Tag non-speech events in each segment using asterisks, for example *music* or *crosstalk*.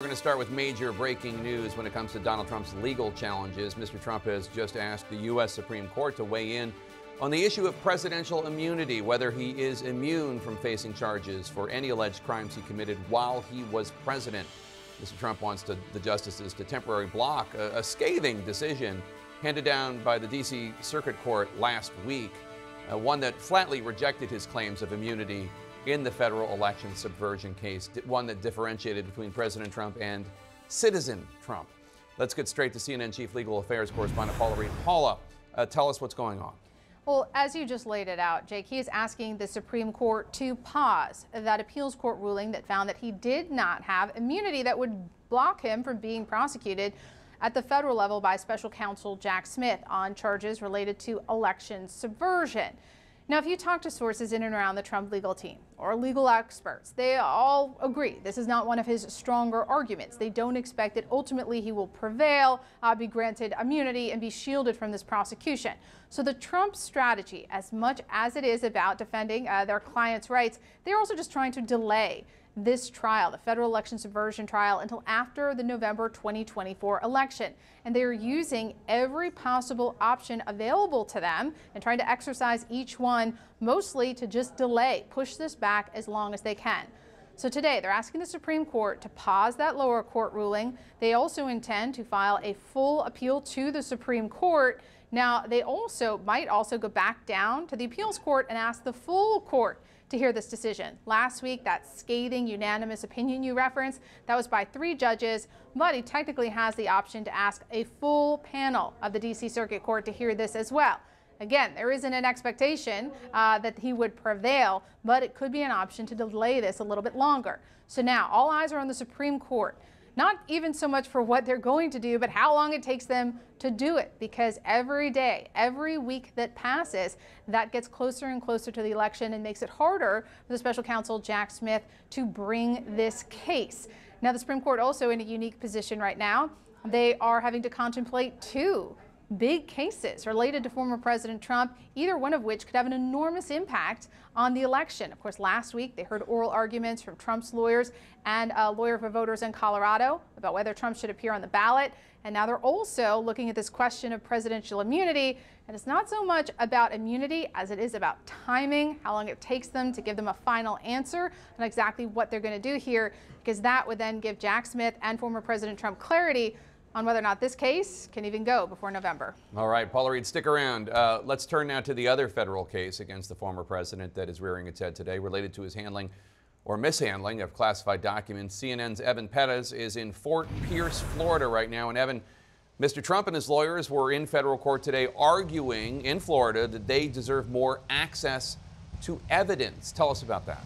We're going to start with major breaking news when it comes to Donald Trump's legal challenges. Mr. Trump has just asked the U.S. Supreme Court to weigh in on the issue of presidential immunity, whether he is immune from facing charges for any alleged crimes he committed while he was president. Mr. Trump wants to, the justices to temporarily block a, a scathing decision handed down by the D.C. Circuit Court last week, uh, one that flatly rejected his claims of immunity in the federal election subversion case, one that differentiated between President Trump and citizen Trump. Let's get straight to CNN Chief Legal Affairs correspondent Paula Reid. Paula, uh, tell us what's going on. Well, as you just laid it out, Jake, he is asking the Supreme Court to pause that appeals court ruling that found that he did not have immunity that would block him from being prosecuted at the federal level by special counsel Jack Smith on charges related to election subversion. Now, if you talk to sources in and around the Trump legal team or legal experts, they all agree this is not one of his stronger arguments. They don't expect that ultimately he will prevail, uh, be granted immunity, and be shielded from this prosecution. So the Trump strategy, as much as it is about defending uh, their clients' rights, they're also just trying to delay this trial, the federal election subversion trial, until after the November 2024 election. And they are using every possible option available to them and trying to exercise each one mostly to just delay, push this back as long as they can. So today they're asking the Supreme Court to pause that lower court ruling. They also intend to file a full appeal to the Supreme Court. Now, they also might also go back down to the appeals court and ask the full court to hear this decision. Last week, that scathing unanimous opinion you referenced, that was by three judges, but he technically has the option to ask a full panel of the D.C. Circuit Court to hear this as well. Again, there isn't an expectation uh, that he would prevail, but it could be an option to delay this a little bit longer. So now all eyes are on the Supreme Court not even so much for what they're going to do, but how long it takes them to do it. Because every day, every week that passes, that gets closer and closer to the election and makes it harder for the special counsel Jack Smith to bring this case. Now, the Supreme Court also in a unique position right now. They are having to contemplate two big cases related to former President Trump, either one of which could have an enormous impact on the election. Of course, last week they heard oral arguments from Trump's lawyers and a lawyer for voters in Colorado about whether Trump should appear on the ballot. And now they're also looking at this question of presidential immunity. And it's not so much about immunity as it is about timing, how long it takes them to give them a final answer on exactly what they're going to do here, because that would then give Jack Smith and former President Trump clarity on whether or not this case can even go before November. All right, Paula Reid, stick around. Uh, let's turn now to the other federal case against the former president that is rearing its head today related to his handling or mishandling of classified documents. CNN's Evan Perez is in Fort Pierce, Florida right now. And Evan, Mr. Trump and his lawyers were in federal court today arguing in Florida that they deserve more access to evidence. Tell us about that.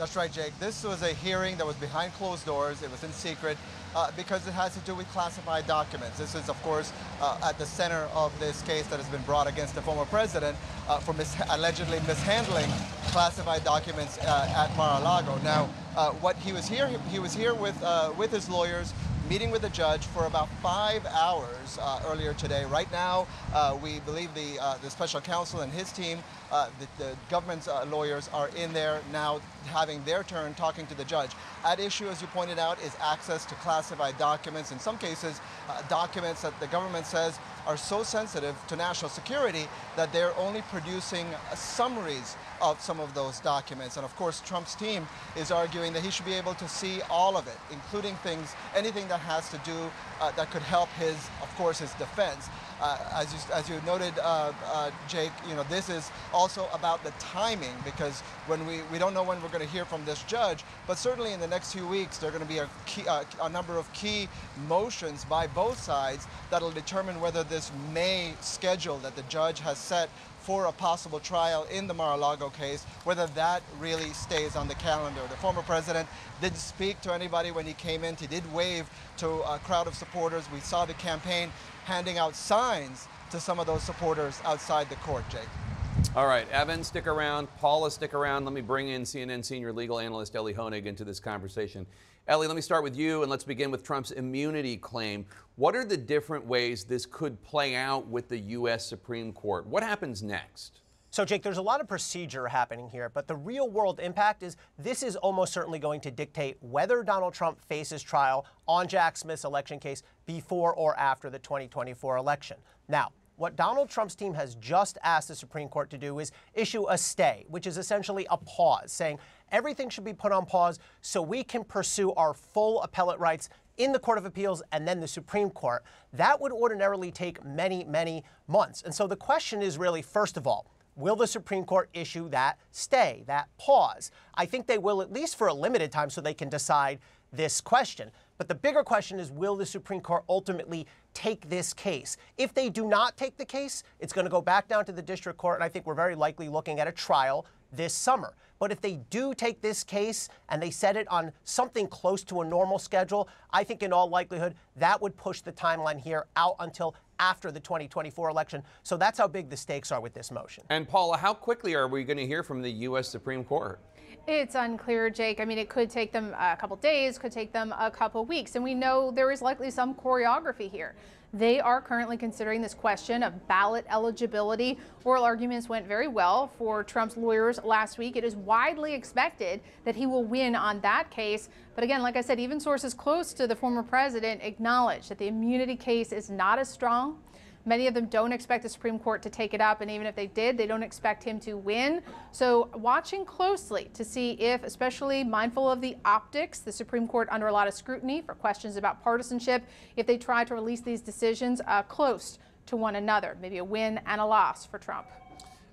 That's right, Jake. This was a hearing that was behind closed doors. It was in secret uh, because it has to do with classified documents. This is, of course, uh, at the center of this case that has been brought against the former president uh, for mis allegedly mishandling classified documents uh, at Mar-a-Lago. Now, uh, what he was here, he was here with uh, with his lawyers meeting with the judge for about five hours uh, earlier today. Right now, uh, we believe the, uh, the special counsel and his team, uh, the, the, government's uh, lawyers are in there now having their turn talking to the judge. At issue, as you pointed out, is access to classified documents. In some cases, documents that the government says are so sensitive to national security that they're only producing summaries of some of those documents. And of course, Trump's team is arguing that he should be able to see all of it, including things, anything that has to do, uh, that could help his, of course, his defense. Uh, as, you, as you noted, uh, uh, Jake, you know, this is also about the timing because when we, we don't know when we're going to hear from this judge, but certainly in the next few weeks, there are going to be a, key, a number of key motions by both sides that'll determine whether this May schedule that the judge has set for a possible trial in the Mar-a-Lago case, whether that really stays on the calendar. The former president didn't speak to anybody when he came in. He did wave to a crowd of supporters. We saw the campaign handing out signs to some of those supporters outside the court, Jake. All right, Evan, stick around. Paula, stick around. Let me bring in CNN senior legal analyst Elie Honig into this conversation. Elie, let me start with you and let's begin with Trump's immunity claim. What are the different ways this could play out with the U.S. Supreme Court? What happens next? So, Jake, there's a lot of procedure happening here, but the real world impact is this is almost certainly going to dictate whether Donald Trump faces trial on Jack Smith's election case before or after the 2024 election. Now, what Donald Trump's team has just asked the Supreme Court to do is issue a stay, which is essentially a pause, saying everything should be put on pause so we can pursue our full appellate rights in the Court of Appeals and then the Supreme Court. That would ordinarily take many, many months. And so the question is really, first of all, Will the Supreme Court issue that stay, that pause? I think they will, at least for a limited time, so they can decide this question. But the bigger question is will the Supreme Court ultimately take this case? If they do not take the case, it's going to go back down to the district court, and I think we're very likely looking at a trial this summer. But if they do take this case and they set it on something close to a normal schedule, I think in all likelihood that would push the timeline here out until after the 2024 election. So that's how big the stakes are with this motion. And Paula, how quickly are we going to hear from the U.S. Supreme Court? It's unclear, Jake. I mean, it could take them a couple days, could take them a couple weeks. And we know there is likely some choreography here. They are currently considering this question of ballot eligibility. Oral arguments went very well for Trump's lawyers last week. It is widely expected that he will win on that case. But again, like I said, even sources close to the former president acknowledge that the immunity case is not as strong Many of them don't expect the Supreme Court to take it up, and even if they did, they don't expect him to win. So, watching closely to see if, especially mindful of the optics, the Supreme Court under a lot of scrutiny for questions about partisanship, if they try to release these decisions uh, close to one another, maybe a win and a loss for Trump.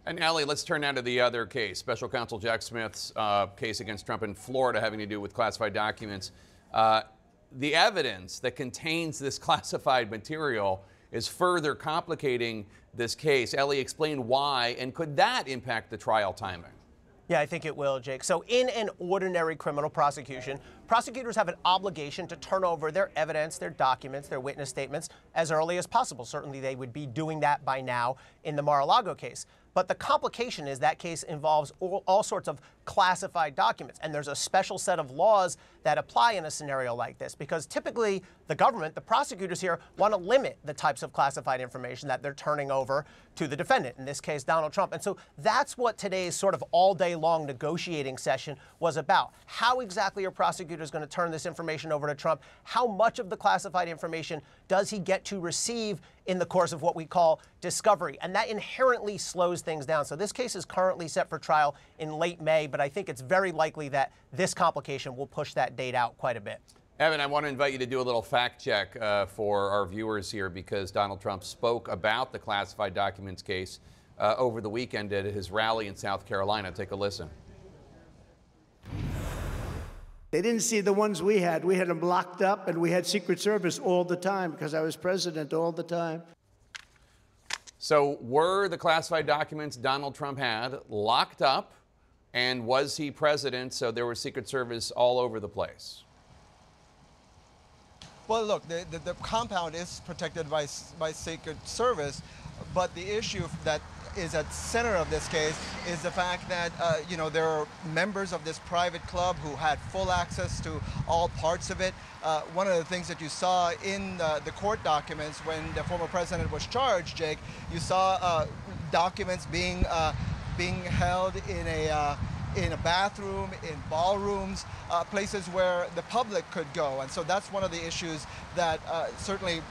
And Elie, let's turn now to the other case, Special Counsel Jack Smith's uh, case against Trump in Florida having to do with classified documents. Uh, the evidence that contains this *laughs* classified material is further complicating this case. Elie, explain why, and could that impact the trial timing? Yeah, I think it will, Jake. So, in an ordinary criminal prosecution, prosecutors have an obligation to turn over their evidence, their documents, their witness statements as early as possible. Certainly, they would be doing that by now in the Mar a Lago case. But the complication is that case involves all, all, sorts of classified documents. And there's a special set of laws that apply in a scenario like this because typically the government, the prosecutors here, want to limit the types of classified information that they're turning over to the defendant, in this case, Donald Trump. And so that's what today's sort of all day long negotiating session was about. How exactly are prosecutors going to turn this information over to Trump? How much of the classified information does he get to receive in the course of what we call discovery? And that inherently slows things down. So this case is currently set for trial in late May, but I think it's very likely that this complication will push that date out quite a bit. Evan, I want to invite you to do a little fact check uh, for our viewers here because Donald Trump spoke about the classified documents case uh, over the weekend at his rally in South Carolina. Take a listen. They didn't see the ones we had. We had them locked up, and we had Secret Service all the time because I was president all the time. So, were the classified documents Donald Trump had locked up, and was he president? So there was Secret Service all over the place. Well, look, the, the, the, compound is protected by, by Secret Service, but the issue that is at center of this case is the fact that, uh, you know, there are members of this private club who had full access to all parts of it. Uh, one of the things that you saw in the, the, court documents when the former president was charged, Jake, you saw uh, documents being, uh, being held in a uh, in a bathroom, in ballrooms, uh, places where the public could go. And so that's one of the issues that uh, certainly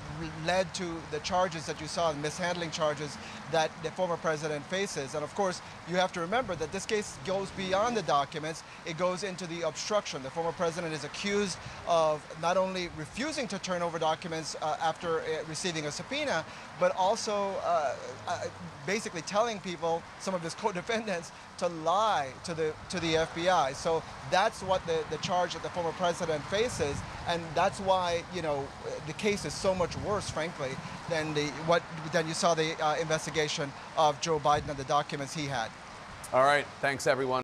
led to the charges that you saw, the mishandling charges that the former president faces. And of course, you have to remember that this case goes beyond the documents, it goes into the obstruction. The former president is accused of not only refusing to turn over documents uh, after uh, receiving a subpoena, but also uh, uh, basically telling people, some of his co-defendants, to lie to the to the FBI. So that's what the, the charge that the former president faces, and that's why you know the case is so much worse, frankly, than the what than you saw the uh, investigation of Joe Biden and the documents he had. All right, thanks everyone.